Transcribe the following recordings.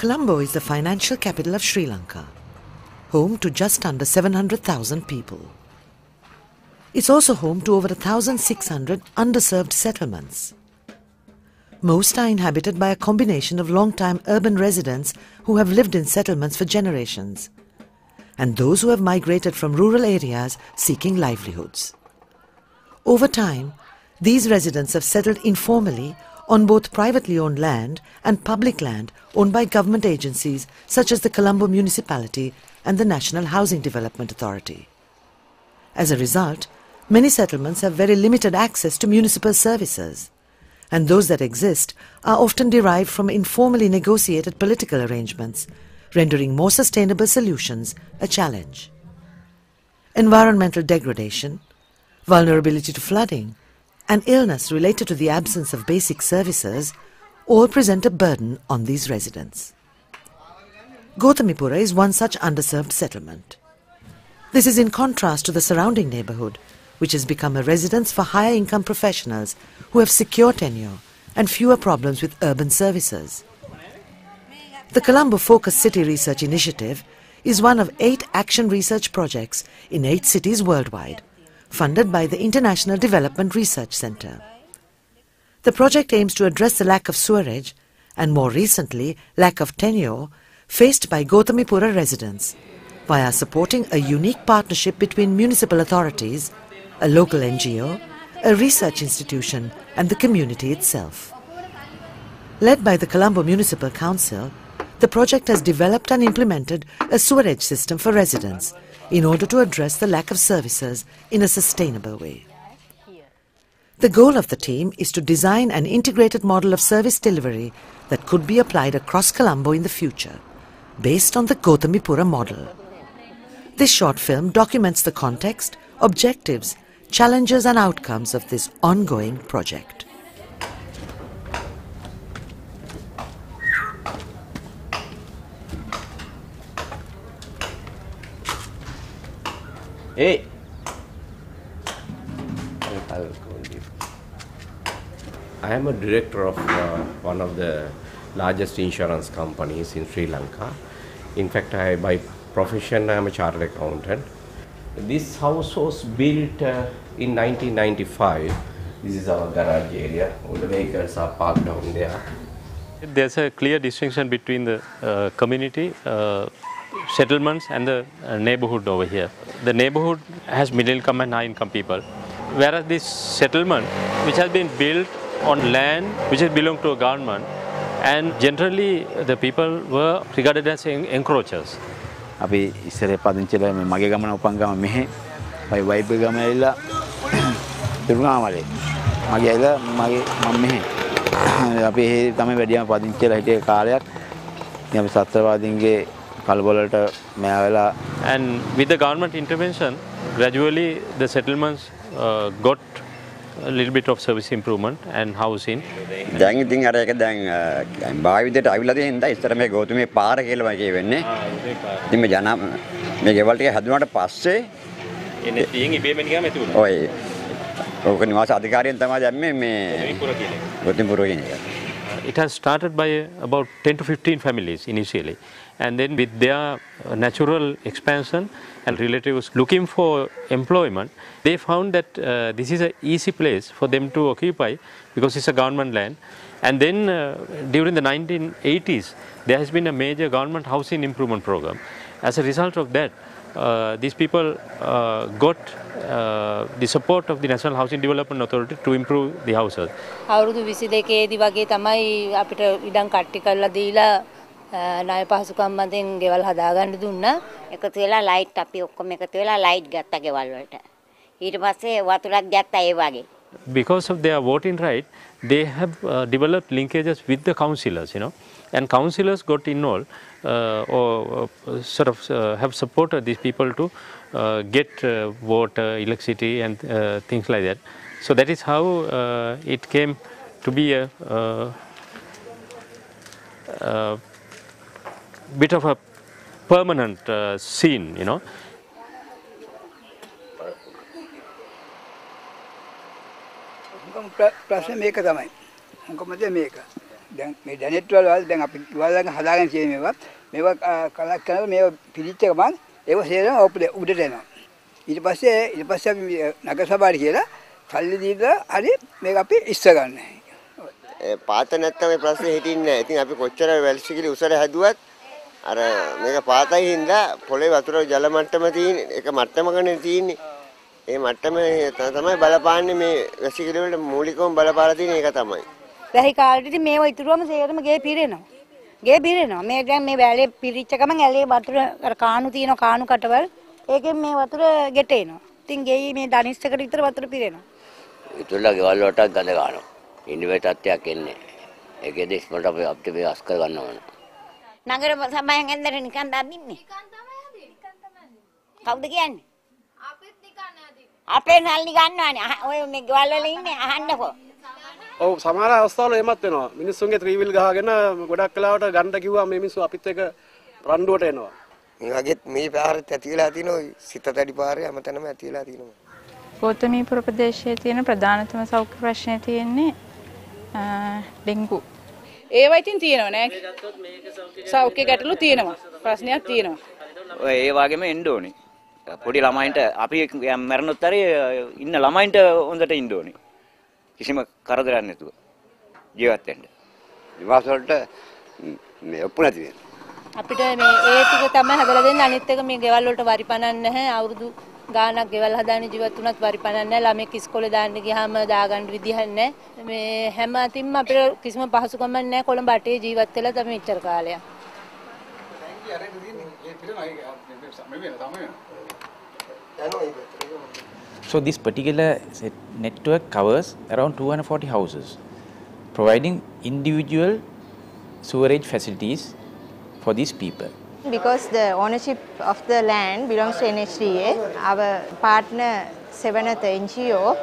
Colombo is the financial capital of Sri Lanka, home to just under 700,000 people. It's also home to over 1,600 underserved settlements. Most are inhabited by a combination of long-time urban residents who have lived in settlements for generations, and those who have migrated from rural areas seeking livelihoods. Over time, these residents have settled informally on both privately owned land and public land owned by government agencies such as the Colombo Municipality and the National Housing Development Authority. As a result, many settlements have very limited access to municipal services, and those that exist are often derived from informally negotiated political arrangements, rendering more sustainable solutions a challenge. Environmental degradation, vulnerability to flooding, and illness related to the absence of basic services all present a burden on these residents. Gothamipura is one such underserved settlement. This is in contrast to the surrounding neighborhood, which has become a residence for higher income professionals who have secure tenure and fewer problems with urban services. The Colombo Focus City Research Initiative is one of eight action research projects in eight cities worldwide, funded by the International Development Research Centre. The project aims to address the lack of sewerage and more recently lack of tenure faced by Gothamipura residents via supporting a unique partnership between municipal authorities, a local NGO, a research institution and the community itself. Led by the Colombo Municipal Council, the project has developed and implemented a sewerage system for residents in order to address the lack of services in a sustainable way. The goal of the team is to design an integrated model of service delivery that could be applied across Colombo in the future, based on the Gothamipura model. This short film documents the context, objectives, challenges and outcomes of this ongoing project. Hey. I am a director of uh, one of the largest insurance companies in Sri Lanka. In fact, I, by profession, I am a chartered accountant. This house was built uh, in 1995. This is our garage area. All the vehicles are parked down there. There's a clear distinction between the uh, community uh, settlements and the uh, neighborhood over here. The neighborhood has middle income and high income people, whereas this settlement, which has been built on land which has belonged to a government, and generally the people were regarded as en- encroachers. අපි ඉස්සර පදිංචිල මේ මගේ ගමන උපන් ගම මෙහෙ මයි wipe ගම ඇවිල්ලා තිරුණාමලේ මගේ ඇවිල්ලා මගේ මම මෙහෙ අපි එහෙ තමයි වැඩියම පදිංචිලා හිටිය කාලයක් ඉතින් අපි සත්‍රවාදීන්ගේ කලබලට මෑ වෙලා And with the government intervention, gradually the settlements uh, got a little bit of service improvement and housing. දැන් ඉතින් අර එක දැන් භාවිතයට අවිලා තියෙන හින්දා ඉස්සර මේ ගෞතමේ පාර කියලා මගේ වෙන්නේ. ඉතින් මේ ජන මේ ගෙවල් ටික හැදුනාට පස්සේ ඔය ඕක නිවාස අධිකාරියෙන් තමයි දැම්මේ මේ ගෞතමපුර කියන එක. It has started by about 10 to 15 families initially. And then with their uh, natural expansion and relatives looking for employment, they found that uh, this is an easy place for them to occupy because it's a government land. And then uh, during the 1980s, there has been a major government housing improvement program. As a result of that, uh, these people uh, got the support of the National Housing Development Authority to improve the houses. අවුරුදු විසි දෙකේදී වගේ තමයි අපිට ඉඩම් කට්ටි කරලා දීලා අ, ණය පහසුකම් මතින් ගෙවල් හදාගන්න දුන්නා. එකතු වෙලා ලයිට් අපි ඔක්කොම එකතු වෙලා ලයිට් ගත්තා ගෙවල් වලට. ඊට පස්සේ වතුරක් ගත්තා ඒ වගේ. because of their voting right, they have uh, developed linkages with the councillors, you know, and councillors got involved uh, or uh, sort of uh, have supported these people to uh, get uh, water, electricity, and uh, things like that. So that is how uh, it came to be a, uh, a bit of a permanent uh, scene, you know. හුඟම ප්‍ර- ප්‍රශ්නේ මේක තමයි. හුඟම දේ මේක. දැන් මේ ඩැනෙට් වල දැන් අපි ගෙවල් ළඟ හදාගෙන තියෙන මේවා මේවා කලක් කරනකොට මේවා පිළිච්ච ගමන් ඒවා සේරම උඩ උඩට එනවා. ඊට පස්සේ ඊට පස්සේ අපි නගර සභාවට කියලා සල්ලි දීලා හරි මේක අපි ඉස්ස ගන්න. පාත නැත්තම් මේ ප්‍රශ්නේ හිටින්නේ නැහැ. ඉතින් අපි කොච්චර වැල්සිකිලි උසර හැදුවත් අර මේක පාතයි හින්දා පොළේ වතුර ජල මට්ටම තියෙන එක මට්ටමකනේ තියෙන්නේ. ඒ මට්ටම තමයි බලපාන්නේ මේ වැසිකිලි වලට මූලිකවම බලපාලා තියෙන එක තමයි. වැහි කාලෙදි මේව ඉතුරුවම සේරම ගේ පිරෙනවා. ගේ පිරෙනවා. මේ දැන් මේ වැලේ පිරිච්ච ගමන් ඇලේ වතුර අර කාණු තියෙන කාණු කටවල් ඒකෙන් මේ වතුර ගෙට එනවා. ඉතින් ගෙයි මේ ධනිෂ්ඨකට විතර වතුර පිරෙනවා. ඉතුරුලා ගෙවල් වලටත් ගඳ ගන්නවා. ඉන්දිවේ තත්ත්වයක් එන්නේ. ඒකෙදි ඉස්මට අපි අපිට මේ අස් කර ගන්න ඕන. නගර සභාවෙන් ඇන්දර නිකන් දදින්නේ. කවුද කියන්නේ? අපේ නල්ලි ගන්නවානේ. ඔය මේ ගෙවල් වල ඉන්නේ අහන්නකෝ. ඔව් සමහර අවස්ථාවල එමත් වෙනවා. මිනිස්සුන්ගේ ත්‍රිවිල් ගහගෙන ගොඩක් වෙලාවට ගන්න කිව්වා මේ මිනිස්සු අපිත් එක්ක රණ්ඩුවට එනවා. මේ වගේත් මේ පාරෙත් ඇති වෙලා තියෙනවා සිත තැඩි පාරේ හැමතැනම ඇති වෙලා තියෙනවා. ගෞතමීපුර ප්‍රදේශයේ තියෙන ප්‍රධානතම සෞඛ්‍ය ප්‍රශ්නය තියෙන්නේ ඩෙංගු. ඒවා ඉතින් තියෙනවා නෑ සෞඛ්‍ය ගැටලු තියෙනවා ප්‍රශ්නයක් තියෙනවා ඔය ඒ වගේම එන්න ඕනේ. පොඩි ළමයින්ට අපි මැරෙනොත් හරි ඉන්න ළමයින්ට හොඳට ඉන්න ඕනේ. කිසිම කරදරයක් නැතුව ජීවත් වෙන්න. නිවාස වලට මේ ඔප්පු නැති වෙන. අපිට මේ ඒ ටික තමයි හදලා දෙන්නේ. අනිත් එක මේ ගෙවල් වලට වරි පනන්නේ නැහැ. අවුරුදු ගාණක් ගෙවල් හදාගෙන ජීවත් වුණත් වරි පනන්නේ නැහැ. ළමෙක් ඉස්කෝලේ දාන්න ගියාම දාගන්න විදිහක් නැහැ. මේ හැම අතින්ම අපිට කිසිම පහසුකමක් නැහැ. කොළඹ අටේ ජීවත් වෙලා තමයි ඉච්චර කාලයක් So this particular network covers around 240 houses, providing individual sewerage facilities for these people. Because the ownership of the land belongs to NHDA, our partner Sevanatha NGO,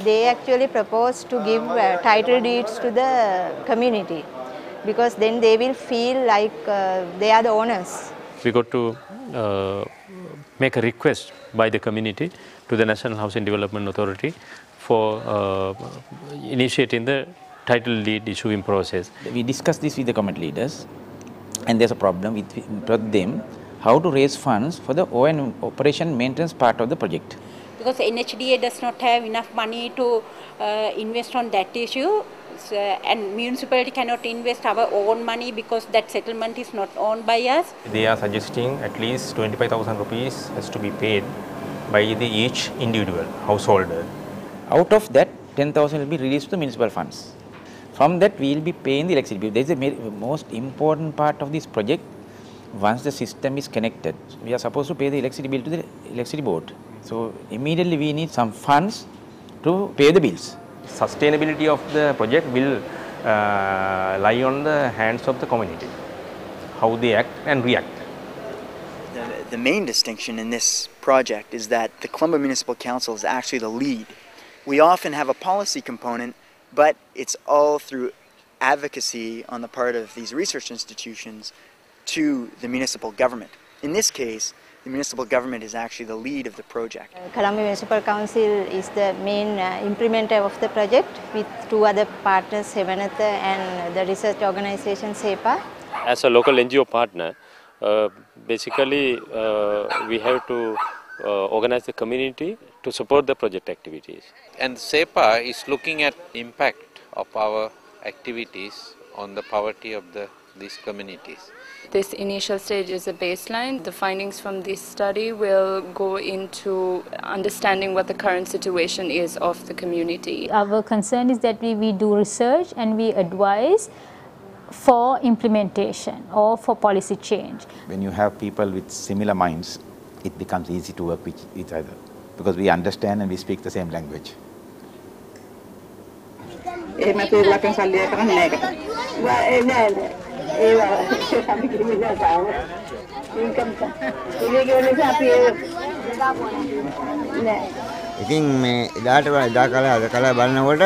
they actually propose to give uh, title deeds to the community because then they will feel like uh, they are the owners. We got to uh, make a request by the community to the National Housing Development Authority for uh, initiating the title deed issuing process. We discussed this with the community leaders, and there's a problem with, with them how to raise funds for the ON operation maintenance part of the project. because NHDA does not have enough money to uh, invest on that issue so, Uh, and municipality cannot invest our own money because that settlement is not owned by us. They are suggesting at least 25,000 rupees has to be paid by the each individual householder. Out of that, 10,000 will be released to the municipal funds. From that, we will be paying the electricity bill. There is a ma- most important part of this project. Once the system is connected, we are supposed to pay the electricity bill to the electricity board. So immediately we need some funds to pay the bills. Sustainability of the project will uh, lie on the hands of the community, how they act and react. The, the main distinction in this project is that the Colombo Municipal Council is actually the lead. We often have a policy component, but it's all through advocacy on the part of these research institutions to the municipal government. In this case, the municipal government is actually the lead of the project. Colombo Municipal Council is the main uh, implementer of the project with two other partners, Sevanatha and the research organization CEPA. As a local NGO partner, uh, basically uh, we have to uh, organize the community to support the project activities. And CEPA is looking at impact of our activities on the poverty of the, these communities. This initial stage is a baseline. The findings from this study will go into understanding what the current situation is of the community. Our concern is that we, we do research and we advise for implementation or for policy change. When you have people with similar minds, it becomes easy to work with each other because we understand and we speak the same language. එහෙම තේරලකන් සල්ලි කරන්නේ නැහැ ඒකට. ඒ නෑ නෑ. ඒවා අපි කිව්වේ නෑ තාම. ඉන්කම් ඉලි කියන්නේ අපි නෑ. ඉතින් මේ එදාට වඩා එදා කාලේ අද කාලේ බලනකොට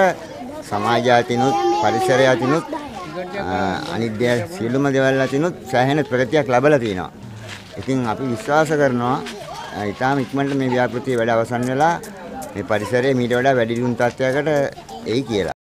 සමාජාතිනුත් පරිසරයාතිනුත් අනිත් දේ සියලුම දේවල් අතිනුත් සෑහෙන ප්‍රගතියක් ලැබලා තියෙනවා. ඉතින් අපි විශ්වාස කරනවා ඊටාම ඉක්මනට මේ ව්‍යාපෘතිය වැඩ අවසන් වෙලා මේ පරිසරයේ මීට වඩා වැඩි දියුණු තත්ත්වයකට එයි කියලා.